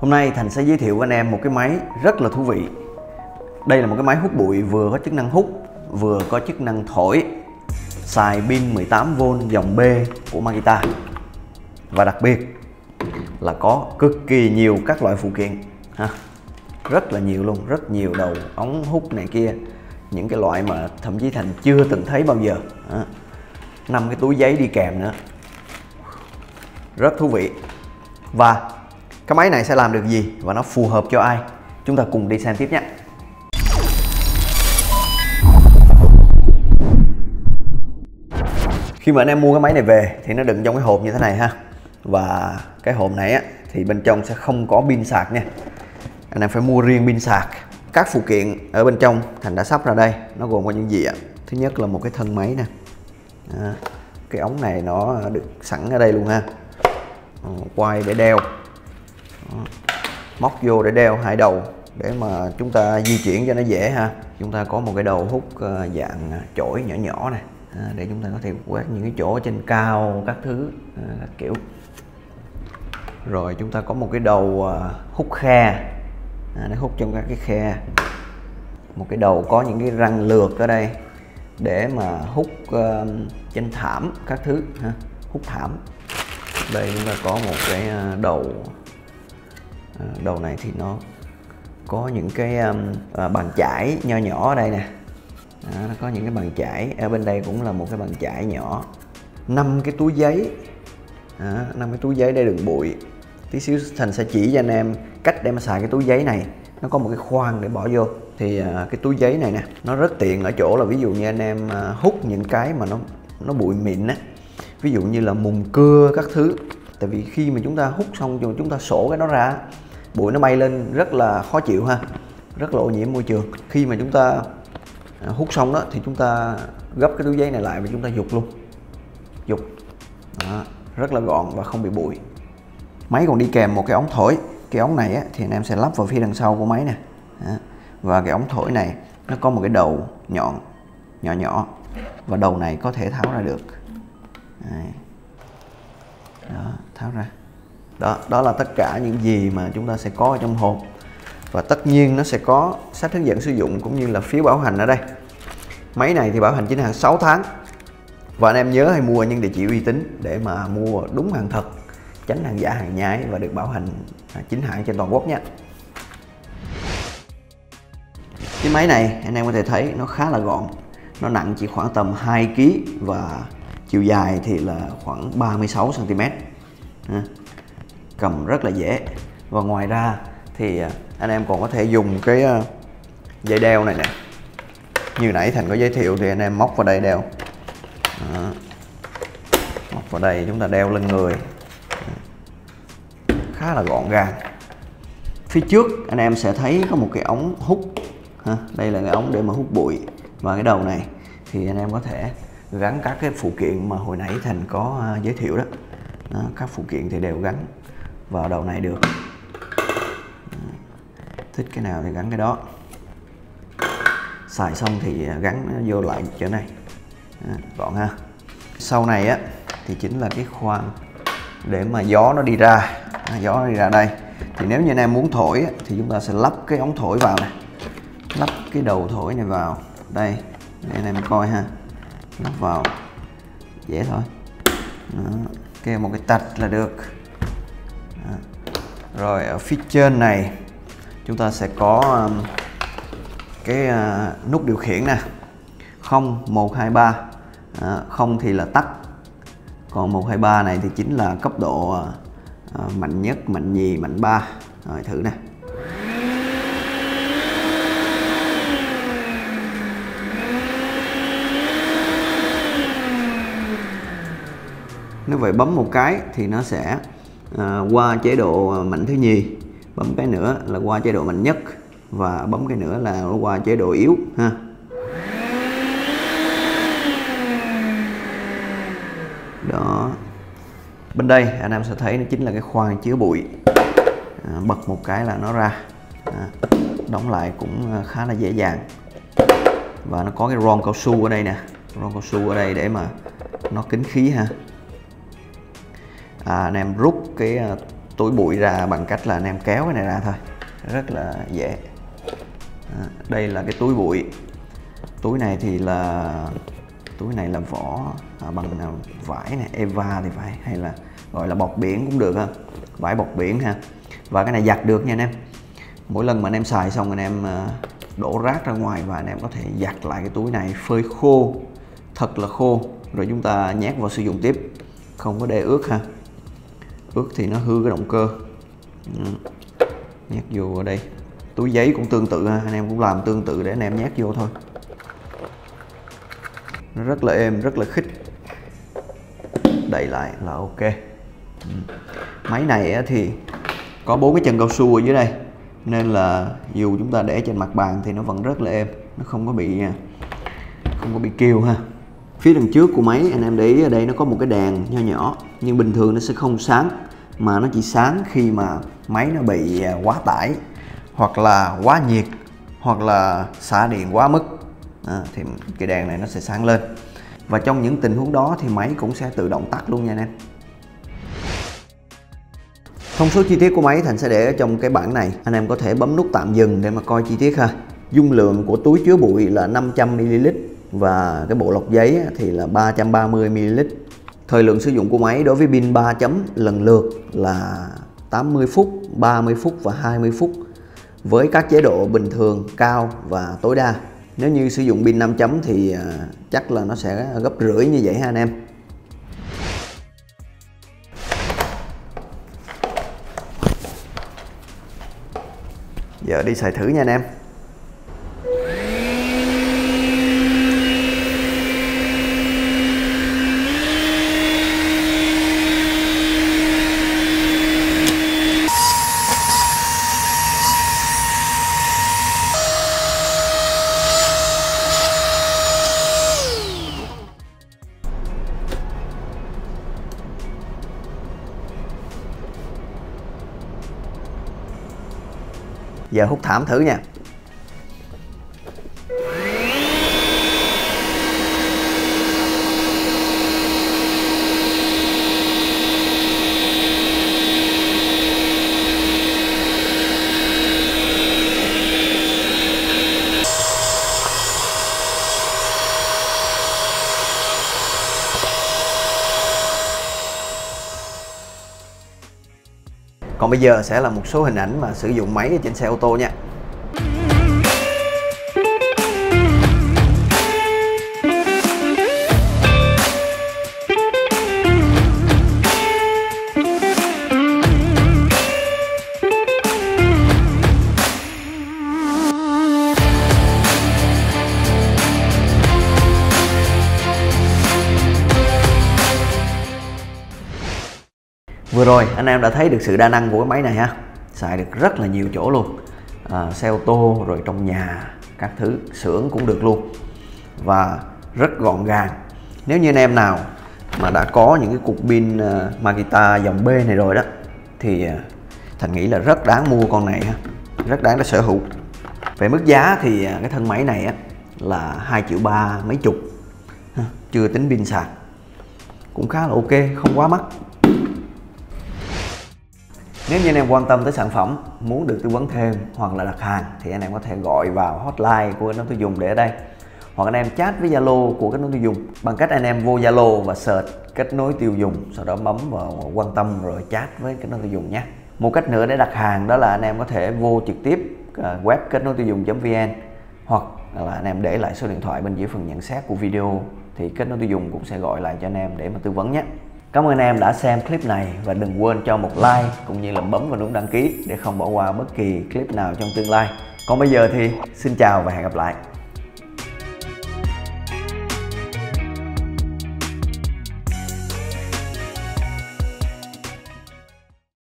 Hôm nay Thành sẽ giới thiệu với anh em một cái máy rất là thú vị. Đây là một cái máy hút bụi vừa có chức năng hút, vừa có chức năng thổi. Xài pin 18V dòng B của Makita Và đặc biệt là có cực kỳ nhiều các loại phụ kiện. Ha, rất là nhiều luôn, rất nhiều đầu ống hút này kia. Những cái loại mà thậm chí thành chưa từng thấy bao giờ. Năm cái túi giấy đi kèm nữa. Rất thú vị. Và cái máy này sẽ làm được gì và nó phù hợp cho ai? Chúng ta cùng đi xem tiếp nhé. Khi mà anh em mua cái máy này về thì nó đựng trong cái hộp như thế này ha. Và cái hộp này á thì bên trong sẽ không có pin sạc nha. Anh em phải mua riêng pin sạc. Các phụ kiện ở bên trong thành đã sắp ra đây nó gồm có những gì ạ? Thứ nhất là một cái thân máy nè. À, cái ống này nó được sẵn ở đây luôn ha. Ờ, quay để đeo móc vô để đeo hai đầu để mà chúng ta di chuyển cho nó dễ ha. Chúng ta có một cái đầu hút ờ, dạng ờ, chổi nhỏ nhỏ này để chúng ta có thể quét những cái chỗ trên cao, các thứ ờ, các kiểu. Rồi chúng ta có một cái đầu hút khe. Để nó hút trong các cái khe. Một cái đầu có những cái răng lược ở đây để mà hút trên thảm, các thứ, ha, hút thảm. Đây chúng ta có một cái đầu à, đầu này thì nó có những cái um, à, bàn chải nho nhỏ ở đây nè. À, nó có những cái bàn chải. Ở bên đây cũng là một cái bàn chải nhỏ. Năm cái túi giấy. Năm cái túi giấy để đựng bụi. Tí xíu thành sẽ chỉ cho anh em cách để mà xài cái túi giấy này. Nó có một cái khoang để bỏ vô. Thì à, cái túi giấy này nè nó rất tiện ở chỗ là ví dụ như anh em à, hút những cái mà nó nó bụi mịn á. Ví dụ như là mùng cưa các thứ. Tại vì khi mà chúng ta hút xong rồi chúng ta sổ cái nó ra bụi nó bay lên rất là khó chịu ha rất là ô nhiễm môi trường. Khi mà chúng ta à, hút xong đó thì chúng ta gấp cái túi giấy này lại và chúng ta dục luôn. Dục. Đó, rất là gọn và không bị bụi. Máy còn đi kèm một cái ống thổi. Cái ống này á, thì anh em sẽ lắp vào phía đằng sau của máy nè. Và cái ống thổi này nó có một cái đầu nhọn nhỏ nhỏ. Và đầu này có thể tháo ra được. Đây. đó tháo ra đó đó là tất cả những gì mà chúng ta sẽ có ở trong hộp. Và tất nhiên nó sẽ có sách hướng dẫn sử dụng cũng như là phiếu bảo hành ở đây. Máy này thì bảo hành chính hàng 6 tháng. Và anh em nhớ hay mua những địa chỉ uy tín để mà mua đúng hàng thật, tránh hàng giả hàng nhái và được bảo hành à, chính hãng trên toàn quốc nha cái máy này, anh em có thể thấy nó khá là gọn. Nó nặng chỉ khoảng tầm 2 kg và chiều dài thì là khoảng 36 cm cầm rất là dễ và ngoài ra thì à, anh em còn có thể dùng cái à, dây đeo này nè như nãy thành có giới thiệu thì anh em móc vào đây đeo Đó. móc vào đây chúng ta đeo lên người khá là gọn gàng phía trước anh em sẽ thấy có một cái ống hút, ha. đây là cái ống để mà hút bụi và cái đầu này thì anh em có thể gắn các cái phụ kiện mà hồi nãy thành có à, giới thiệu đó. đó, các phụ kiện thì đều gắn vào đầu này được. Thích cái nào thì gắn cái đó. Xài xong thì gắn vô lại chỗ này. Gọn ha. Sau này á, thì chính là cái khoang để mà gió nó đi ra. À, gió đi ra đây. Thì nếu như anh em muốn thổi thì chúng ta sẽ lắp cái ống thổi vào này. Lắp cái đầu thổi này vào. Đây, để anh em coi ha. Lắp vào. Dễ thôi. Đó. kêu một cái tạch là được. Đó. rồi ở phía trên này chúng ta sẽ có um, cái uh, nút điều khiển nè. 0 1 2 3 à, không thì là tắt. Còn 1 2 3 này thì chính là cấp độ à, à, mạnh nhất mạnh nhì mạnh ba. Rồi thử nè. Nếu vậy bấm một cái thì nó sẽ à, qua chế độ mạnh thứ nhì bấm cái nữa là qua chế độ mạnh nhất và bấm cái nữa là qua chế độ yếu ha. Đó. Bên đây anh em sẽ thấy nó chính là cái khoang chứa bụi. À, bật một cái là nó ra. À, đóng lại cũng à, khá là dễ dàng. Và nó có cái ron cao su ở đây nè. Ron cao su ở đây để mà nó kín khí ha à, anh em rút cái à, túi bụi ra bằng cách là anh em kéo cái này ra thôi. Rất là dễ. À, đây là cái túi bụi. Túi này thì là túi này là vỏ à, bằng à, vải này Eva thì phải hay là gọi là bọc biển cũng được ha. Vải bọc biển ha. Và cái này giặt được nha anh em. Mỗi lần mà anh em xài xong anh em à, đổ rác ra ngoài và anh em có thể giặt lại cái túi này phơi khô. Thật là khô. Rồi chúng ta nhét vào sử dụng tiếp. Không có để ướt ha ướt thì nó hư cái động cơ. Nhét vô ở đây. Túi giấy cũng tương tự ha, anh em cũng làm tương tự để anh em nhét vô thôi. Nó rất là êm, rất là khích. Đậy lại là ok. Ừ. Máy này thì có bốn cái chân cao su ở dưới đây. Nên là dù chúng ta để trên mặt bàn thì nó vẫn rất là êm. Nó không có bị à, không có bị kêu ha phía đằng trước của máy anh em để ý ở đây nó có một cái đèn nho nhỏ nhưng bình thường nó sẽ không sáng mà nó chỉ sáng khi mà máy nó bị à, quá tải hoặc là quá nhiệt hoặc là xả điện quá mức. À, thì cái đèn này nó sẽ sáng lên. Và trong những tình huống đó thì máy cũng sẽ tự động tắt luôn nha anh em. Thông số chi tiết của máy Thành sẽ để ở trong cái bảng này. Anh em có thể bấm nút tạm dừng để mà coi chi tiết ha. Dung lượng của túi chứa bụi là 500ml và cái bộ lọc giấy thì là 330ml thời lượng sử dụng của máy đối với pin 3 chấm lần lượt là 80 phút 30 phút và 20 phút. Với các chế độ bình thường, cao và tối đa. Nếu như sử dụng pin 5 chấm thì à, chắc là nó sẽ gấp rưỡi như vậy ha anh em. Giờ đi xài thử nha anh em. Giờ hút thảm thử nha. Còn bây giờ sẽ là một số hình ảnh mà sử dụng máy trên xe ô tô nha. Rồi anh em đã thấy được sự đa năng của cái máy này ha. Xài được rất là nhiều chỗ luôn. À, Xe ô tô rồi trong nhà các thứ xưởng cũng được luôn. Và rất gọn gàng. Nếu như anh em nào mà đã có những cái cục pin uh, Makita dòng B này rồi đó Thì uh, Thành nghĩ là rất đáng mua con này ha. Rất đáng để sở hữu. Về mức giá thì uh, cái thân máy này á, là 2 triệu ba mấy chục. Chưa tính pin sạc. Cũng khá là ok, không quá mắc nếu như anh em quan tâm tới sản phẩm, muốn được tư vấn thêm hoặc là đặt hàng thì anh em có thể gọi vào hotline của kết nối tiêu dùng để ở đây. Hoặc anh em chat với Zalo của kết nối tiêu dùng bằng cách anh em vô Zalo và search kết nối tiêu dùng, sau đó bấm vào quan tâm rồi chat với kết nối tiêu dùng nhé. Một cách nữa để đặt hàng đó là anh em có thể vô trực tiếp à, web kết nối tiêu dùng.vn hoặc là anh em để lại số điện thoại bên dưới phần nhận xét của video thì kết nối tiêu dùng cũng sẽ gọi lại cho anh em để mà tư vấn nhé. Cảm ơn em đã xem clip này và đừng quên cho một like cũng như là bấm vào nút đăng ký để không bỏ qua bất kỳ clip nào trong tương lai. Còn bây giờ thì xin chào và hẹn gặp lại.